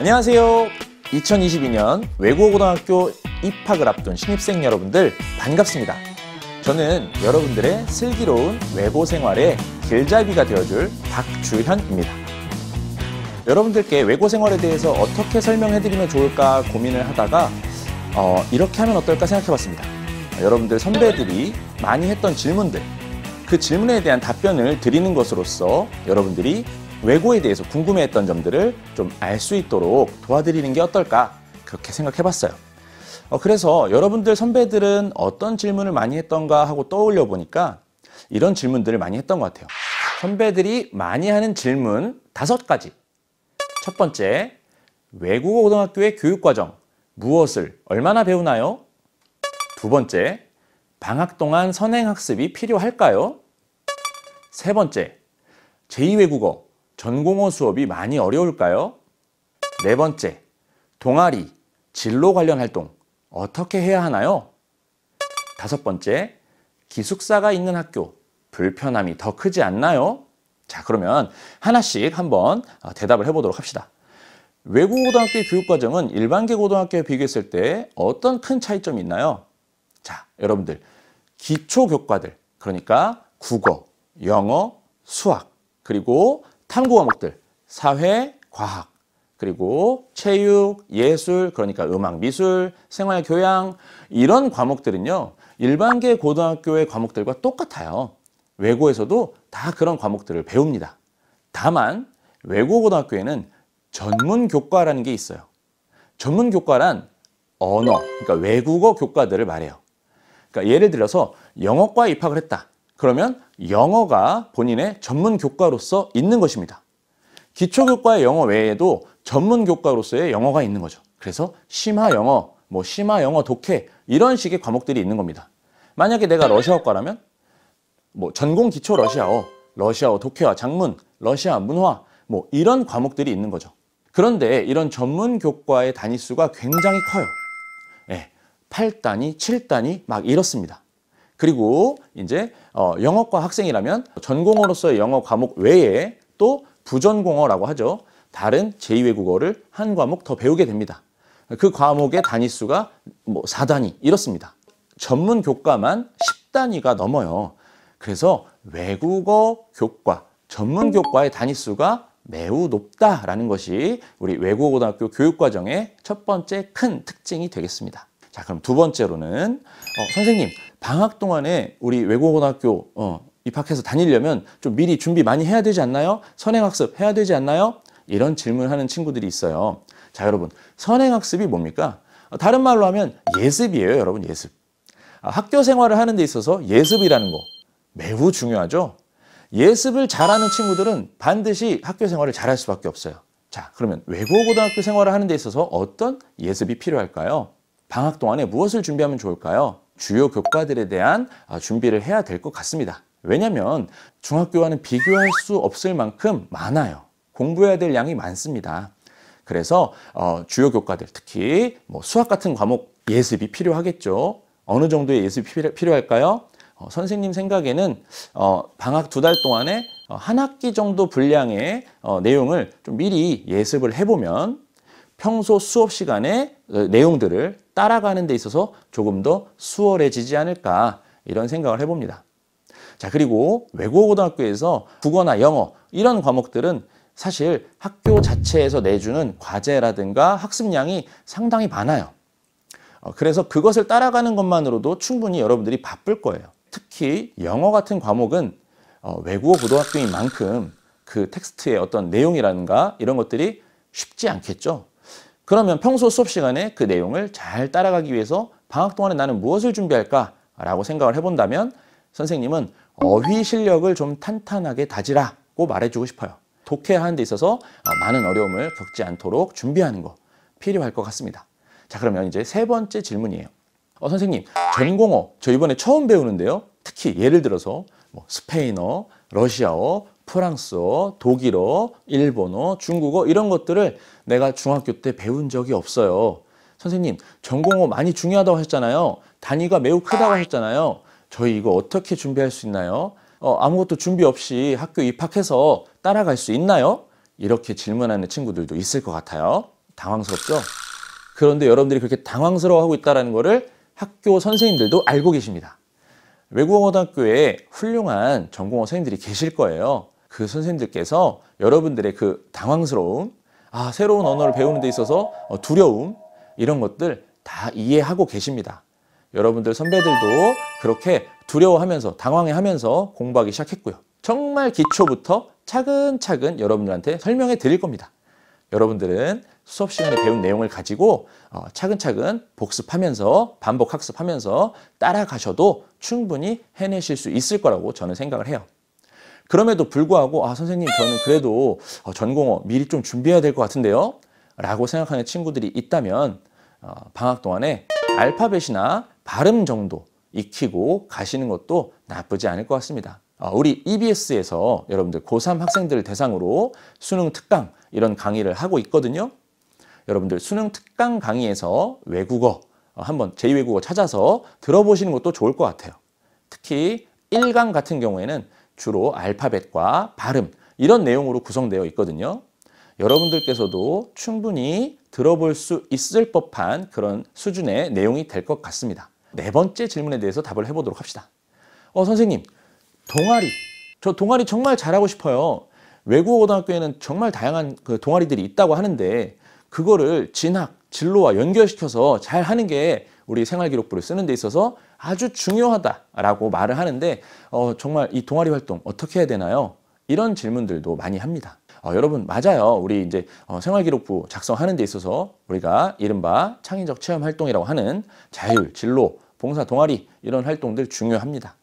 안녕하세요. 2022년 외국어고등학교 입학을 앞둔 신입생 여러분들 반갑습니다. 저는 여러분들의 슬기로운 외고 생활의 길잡이가 되어줄 박주현입니다. 여러분들께 외고 생활에 대해서 어떻게 설명해드리면 좋을까 고민을 하다가 어, 이렇게 하면 어떨까 생각해봤습니다. 여러분들 선배들이 많이 했던 질문들, 그 질문에 대한 답변을 드리는 것으로서 여러분들이 외고에 대해서 궁금해했던 점들을 좀 알 수 있도록 도와드리는 게 어떨까 그렇게 생각해봤어요. 어, 그래서 여러분들 선배들은 어떤 질문을 많이 했던가 하고 떠올려 보니까 이런 질문들을 많이 했던 것 같아요. 선배들이 많이 하는 질문 다섯 가지. 첫 번째, 외국어 고등학교의 교육과정 무엇을 얼마나 배우나요? 두 번째, 방학 동안 선행학습이 필요할까요? 세 번째, 제2외국어 전공어 수업이 많이 어려울까요? 네 번째, 동아리, 진로 관련 활동 어떻게 해야 하나요? 다섯 번째, 기숙사가 있는 학교 불편함이 더 크지 않나요? 자, 그러면 하나씩 한번 어, 대답을 해보도록 합시다. 외국어고등학교의 교육과정은 일반계 고등학교에 비교했을 때 어떤 큰 차이점이 있나요? 자, 여러분들 기초 교과들 그러니까 국어, 영어, 수학 그리고 탐구 과목들 사회, 과학 그리고 체육, 예술 그러니까 음악, 미술, 생활, 교양 이런 과목들은요 일반계 고등학교의 과목들과 똑같아요. 외고에서도 다 그런 과목들을 배웁니다. 다만 외고 고등학교에는 전문 교과라는 게 있어요. 전문 교과란 언어, 그러니까 외국어 교과들을 말해요. 그러니까 예를 들어서 영어과에 입학을 했다. 그러면 영어가 본인의 전문 교과로서 있는 것입니다. 기초교과의 영어 외에도 전문 교과로서의 영어가 있는 거죠. 그래서 심화 영어, 뭐 심화 영어 독해 이런 식의 과목들이 있는 겁니다. 만약에 내가 러시아어과라면 뭐 전공 기초 러시아어, 러시아어 독해와 작문, 러시아 문화 뭐 이런 과목들이 있는 거죠. 그런데 이런 전문 교과의 단위 수가 굉장히 커요. 예, 8단위, 7단위 막 이렇습니다. 그리고 이제 어, 영어과 학생이라면 전공어로서의 영어 과목 외에 또 부전공어라고 하죠. 다른 제2외국어를 한 과목 더 배우게 됩니다. 그 과목의 단위 수가 뭐 4단위 이렇습니다. 전문 교과만 10단위가 넘어요. 그래서 외국어 교과, 전문 교과의 단위 수가 매우 높다라는 것이 우리 외국어고등학교 교육과정의 첫 번째 큰 특징이 되겠습니다. 자, 그럼 두 번째로는 어, 선생님 방학 동안에 우리 외국어고등학교 어, 입학해서 다니려면 좀 미리 준비 많이 해야 되지 않나요? 선행학습 해야 되지 않나요? 이런 질문하는 친구들이 있어요. 자, 여러분 선행학습이 뭡니까? 어, 다른 말로 하면 예습이에요, 여러분 예습. 아, 학교 생활을 하는 데 있어서 예습이라는 거 매우 중요하죠. 예습을 잘하는 친구들은 반드시 학교 생활을 잘할 수밖에 없어요. 자, 그러면 외국어고등학교 생활을 하는 데 있어서 어떤 예습이 필요할까요? 방학 동안에 무엇을 준비하면 좋을까요? 주요 교과들에 대한 아, 준비를 해야 될 것 같습니다. 왜냐하면 중학교와는 비교할 수 없을 만큼 많아요. 공부해야 될 양이 많습니다. 그래서 어, 주요 교과들, 특히 뭐 수학 같은 과목 예습이 필요하겠죠. 어느 정도의 예습이 필요, 필요할까요? 어, 선생님 생각에는 어, 방학 두 달 동안에 어, 한 학기 정도 분량의 어, 내용을 좀 미리 예습을 해보면 평소 수업 시간에 어, 내용들을 따라가는 데 있어서 조금 더 수월해지지 않을까 이런 생각을 해봅니다. 자 그리고 외국어고등학교에서 국어나 영어 이런 과목들은 사실 학교 자체에서 내주는 과제라든가 학습량이 상당히 많아요. 어, 그래서 그것을 따라가는 것만으로도 충분히 여러분들이 바쁠 거예요. 특히 영어 같은 과목은 어, 외국어 고등학교인 만큼 그 텍스트의 어떤 내용이라든가 이런 것들이 쉽지 않겠죠. 그러면 평소 수업 시간에 그 내용을 잘 따라가기 위해서 방학 동안에 나는 무엇을 준비할까라고 생각을 해본다면 선생님은 어휘 실력을 좀 탄탄하게 다지라고 말해주고 싶어요. 독해하는 데 있어서 어, 많은 어려움을 겪지 않도록 준비하는 거 필요할 것 같습니다. 자 그러면 이제 세 번째 질문이에요. 어, 선생님 전공어 저 이번에 처음 배우는데요. 특히 예를 들어서 뭐 스페인어, 러시아어, 프랑스어, 독일어, 일본어, 중국어 이런 것들을 내가 중학교 때 배운 적이 없어요. 선생님, 전공어 많이 중요하다고 하셨잖아요. 단위가 매우 크다고 하셨잖아요. 저희 이거 어떻게 준비할 수 있나요? 어, 아무것도 준비 없이 학교 입학해서 따라갈 수 있나요? 이렇게 질문하는 친구들도 있을 것 같아요. 당황스럽죠? 그런데 여러분들이 그렇게 당황스러워하고 있다는 것을 학교 선생님들도 알고 계십니다. 외국어고등학교에 훌륭한 전공어 선생님들이 계실 거예요. 그 선생님들께서 여러분들의 그 당황스러움, 아, 새로운 언어를 배우는 데 있어서 어, 두려움, 이런 것들 다 이해하고 계십니다. 여러분들 선배들도 그렇게 두려워하면서 당황해하면서 공부하기 시작했고요. 정말 기초부터 차근차근 여러분들한테 설명해 드릴 겁니다. 여러분들은 수업 시간에 배운 내용을 가지고 어, 차근차근 복습하면서 반복 학습하면서 따라가셔도 충분히 해내실 수 있을 거라고 저는 생각을 해요. 그럼에도 불구하고 아 선생님 저는 그래도 어, 전공어 미리 좀 준비해야 될 것 같은데요 라고 생각하는 친구들이 있다면 어, 방학 동안에 알파벳이나 발음 정도 익히고 가시는 것도 나쁘지 않을 것 같습니다. 어, 우리 EBS에서 여러분들 고3 학생들 대상으로 수능 특강 이런 강의를 하고 있거든요. 여러분들 수능 특강 강의에서 외국어 어, 한번 제2외국어 찾아서 들어보시는 것도 좋을 것 같아요. 특히 1강 같은 경우에는 주로 알파벳과 발음 이런 내용으로 구성되어 있거든요. 여러분들께서도 충분히 들어볼 수 있을 법한 그런 수준의 내용이 될 것 같습니다. 네 번째 질문에 대해서 답을 해보도록 합시다. 어, 선생님, 동아리. 저 동아리 정말 잘하고 싶어요. 외국어 고등학교에는 정말 다양한 그 동아리들이 있다고 하는데 그거를 진학, 진로와 연결시켜서 잘 하는 게 우리 생활기록부를 쓰는 데 있어서 아주 중요하다라고 말을 하는데 어, 정말 이 동아리 활동 어떻게 해야 되나요? 이런 질문들도 많이 합니다. 어, 여러분 맞아요. 우리 이제 어, 생활기록부 작성하는 데 있어서 우리가 이른바 창의적 체험 활동이라고 하는 자율, 진로, 봉사, 동아리 이런 활동들 중요합니다.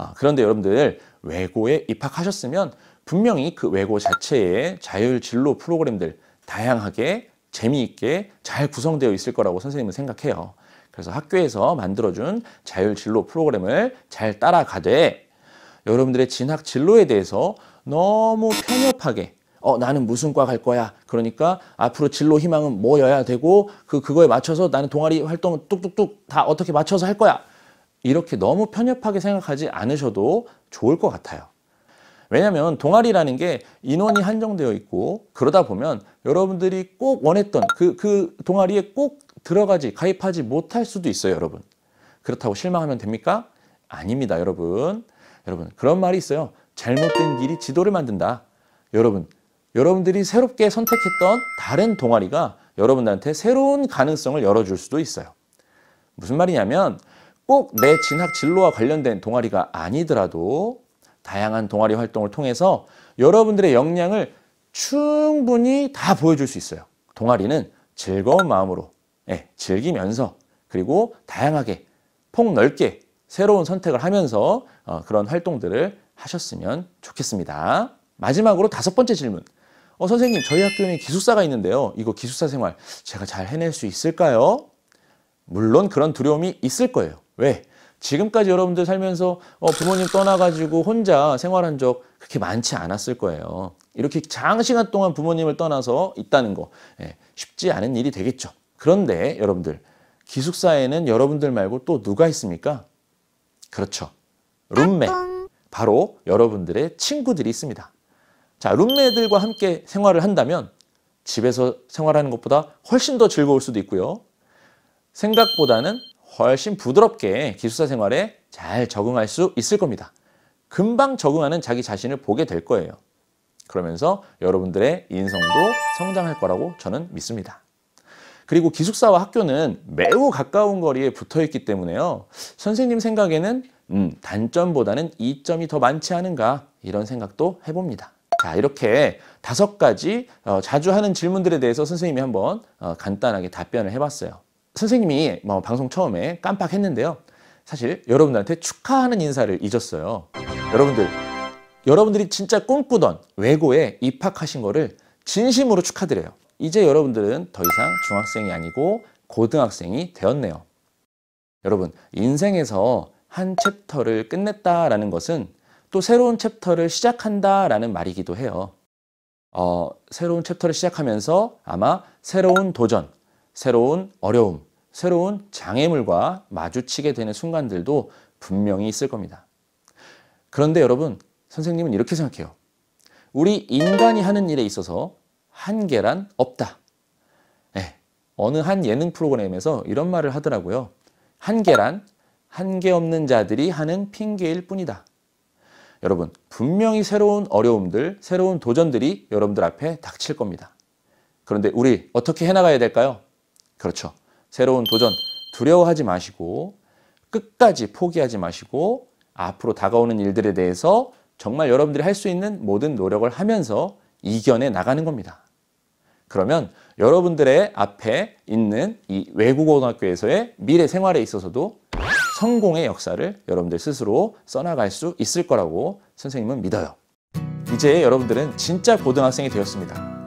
아, 그런데 여러분들 외고에 입학하셨으면 분명히 그 외고 자체에 자율 진로 프로그램들 다양하게 재미있게 잘 구성되어 있을 거라고 선생님은 생각해요. 그래서 학교에서 만들어준 자율 진로 프로그램을 잘 따라가되 여러분들의 진학 진로에 대해서 너무 편협하게 어 나는 무슨 과 갈 거야 그러니까 앞으로 진로 희망은 뭐여야 되고 그 그거에 맞춰서 나는 동아리 활동 뚝뚝뚝 다 어떻게 맞춰서 할 거야 이렇게 너무 편협하게 생각하지 않으셔도 좋을 것 같아요. 왜냐하면 동아리라는 게 인원이 한정되어 있고 그러다 보면 여러분들이 꼭 원했던 그, 그 동아리에 꼭 들어가지 가입하지 못할 수도 있어요 여러분. 그렇다고 실망하면 됩니까? 아닙니다 여러분. 여러분 그런 말이 있어요. 잘못된 길이 지도를 만든다. 여러분 여러분들이 새롭게 선택했던 다른 동아리가 여러분들한테 새로운 가능성을 열어줄 수도 있어요. 무슨 말이냐면 꼭 내 진학 진로와 관련된 동아리가 아니더라도 다양한 동아리 활동을 통해서 여러분들의 역량을 충분히 다 보여줄 수 있어요. 동아리는 즐거운 마음으로 예, 즐기면서 그리고 다양하게 폭넓게 새로운 선택을 하면서 어, 그런 활동들을 하셨으면 좋겠습니다. 마지막으로 다섯 번째 질문. 어, 선생님, 저희 학교에는 기숙사가 있는데요. 이거 기숙사 생활 제가 잘 해낼 수 있을까요? 물론 그런 두려움이 있을 거예요. 왜? 지금까지 여러분들 살면서 어, 부모님 떠나가지고 혼자 생활한 적 그렇게 많지 않았을 거예요. 이렇게 장시간 동안 부모님을 떠나서 있다는 거 예, 쉽지 않은 일이 되겠죠. 그런데 여러분들 기숙사에는 여러분들 말고 또 누가 있습니까? 그렇죠. 룸메. 바로 여러분들의 친구들이 있습니다. 자, 룸메들과 함께 생활을 한다면 집에서 생활하는 것보다 훨씬 더 즐거울 수도 있고요. 생각보다는 훨씬 부드럽게 기숙사 생활에 잘 적응할 수 있을 겁니다. 금방 적응하는 자기 자신을 보게 될 거예요. 그러면서 여러분들의 인성도 성장할 거라고 저는 믿습니다. 그리고 기숙사와 학교는 매우 가까운 거리에 붙어 있기 때문에요. 선생님 생각에는 음, 단점보다는 이점이 더 많지 않은가 이런 생각도 해봅니다. 자 이렇게 다섯 가지 어, 자주 하는 질문들에 대해서 선생님이 한번 어, 간단하게 답변을 해봤어요. 선생님이 뭐 방송 처음에 깜빡했는데요. 사실 여러분들한테 축하하는 인사를 잊었어요. 여러분들, 여러분들이 진짜 꿈꾸던 외고에 입학하신 거를 진심으로 축하드려요. 이제 여러분들은 더 이상 중학생이 아니고 고등학생이 되었네요. 여러분, 인생에서 한 챕터를 끝냈다라는 것은 또 새로운 챕터를 시작한다라는 말이기도 해요. 어, 새로운 챕터를 시작하면서 아마 새로운 도전, 새로운 어려움, 새로운 장애물과 마주치게 되는 순간들도 분명히 있을 겁니다. 그런데 여러분, 선생님은 이렇게 생각해요. 우리 인간이 하는 일에 있어서 한계란 없다. 네, 어느 한 예능 프로그램에서 이런 말을 하더라고요. 한계란 한계 없는 자들이 하는 핑계일 뿐이다. 여러분, 분명히 새로운 어려움들, 새로운 도전들이 여러분들 앞에 닥칠 겁니다. 그런데 우리 어떻게 해나가야 될까요? 그렇죠. 새로운 도전 두려워하지 마시고 끝까지 포기하지 마시고 앞으로 다가오는 일들에 대해서 정말 여러분들이 할 수 있는 모든 노력을 하면서 이겨내 나가는 겁니다. 그러면 여러분들의 앞에 있는 이 외국어고등학교에서의 미래 생활에 있어서도 성공의 역사를 여러분들 스스로 써나갈 수 있을 거라고 선생님은 믿어요. 이제 여러분들은 진짜 고등학생이 되었습니다.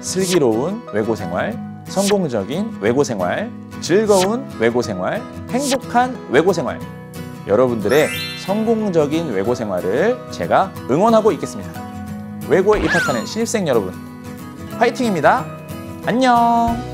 슬기로운 외고 생활, 성공적인 외고 생활, 즐거운 외고 생활, 행복한 외고 생활. 여러분들의 성공적인 외고 생활을 제가 응원하고 있겠습니다. 외고에 입학하는 신입생 여러분, 화이팅입니다. 안녕!